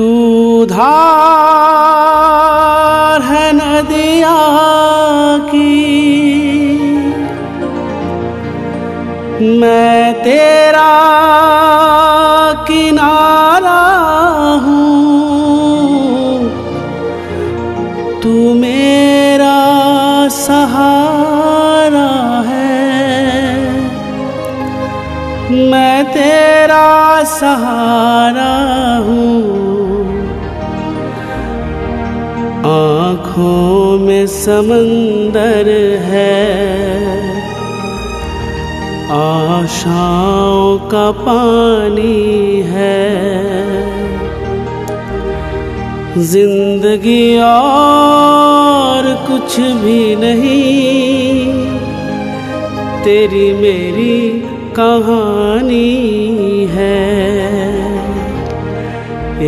तू धार है नदिया की। मैं तेरा किनारा हूँ। तू मेरा सहारा है। मैं तेरा सहारा हूँ। आँखों में समंदर है। आशाओं का पानी है। ज़िंदगी और कुछ भी नहीं। तेरी मेरी कहानी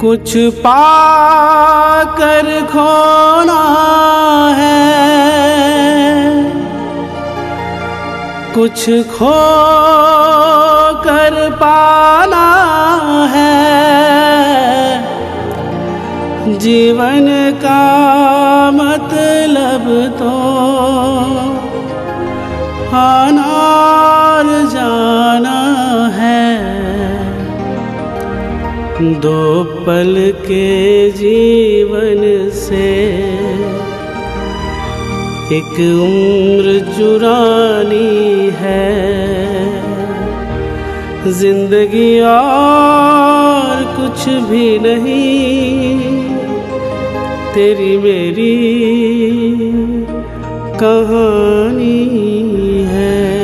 कुछ पाकर खोना है। कुछ खो कर पाना है। जीवन का मतलब तो आना जाना दो पल के जीवन से। एक उम्र चुरानी है। ज़िंदगी और कुछ भी नहीं। तेरी मेरी कहानी है।